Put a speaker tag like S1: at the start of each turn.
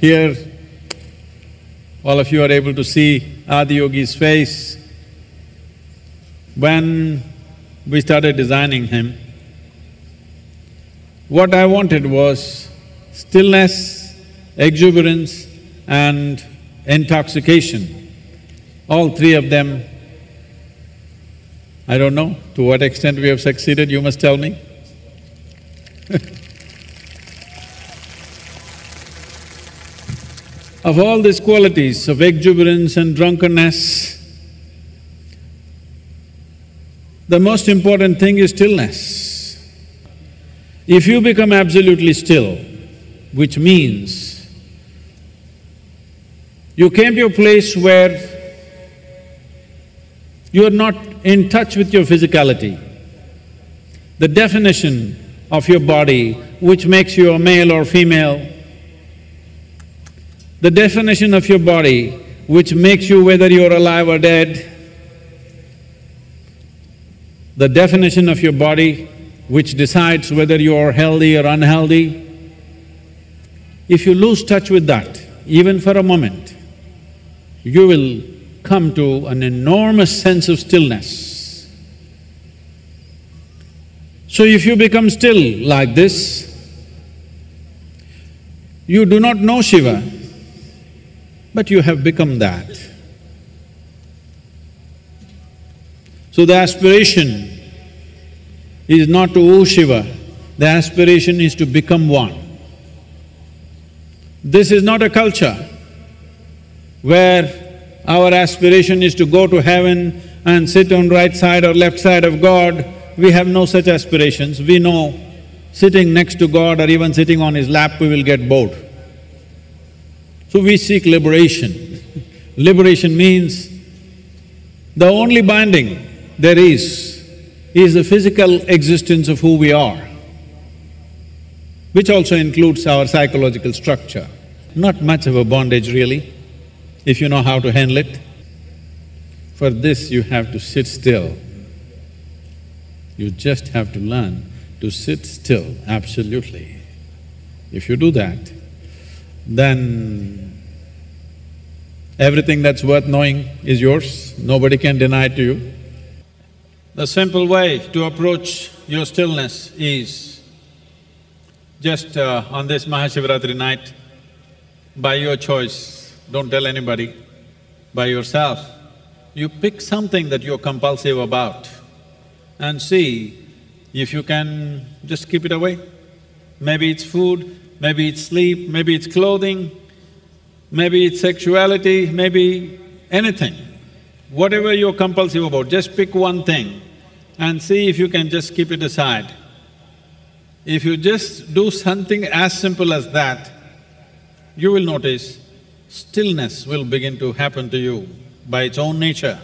S1: Here, all of you are able to see Adiyogi's face. When we started designing him, what I wanted was stillness, exuberance and intoxication. All three of them, I don't know to what extent we have succeeded, you must tell me. of all these qualities of exuberance and drunkenness, the most important thing is stillness. If you become absolutely still, which means you came to a place where you are not in touch with your physicality, the definition of your body which makes you a male or female, the definition of your body which makes you whether you're alive or dead, the definition of your body which decides whether you're healthy or unhealthy, if you lose touch with that, even for a moment, you will come to an enormous sense of stillness. So if you become still like this, you do not know Shiva, but you have become that. So the aspiration is not to woo Shiva, the aspiration is to become one. This is not a culture where our aspiration is to go to heaven and sit on right side or left side of God. We have no such aspirations. We know sitting next to God or even sitting on His lap, we will get bored. So we seek liberation. liberation means the only binding there is is the physical existence of who we are, which also includes our psychological structure. Not much of a bondage really, if you know how to handle it. For this you have to sit still. You just have to learn to sit still, absolutely. If you do that, then everything that's worth knowing is yours, nobody can deny it to you. The simple way to approach your stillness is just uh, on this Mahashivaratri night, by your choice, don't tell anybody, by yourself, you pick something that you're compulsive about and see if you can just keep it away. Maybe it's food, maybe it's sleep, maybe it's clothing, maybe it's sexuality, maybe anything. Whatever you're compulsive about, just pick one thing and see if you can just keep it aside. If you just do something as simple as that, you will notice stillness will begin to happen to you by its own nature.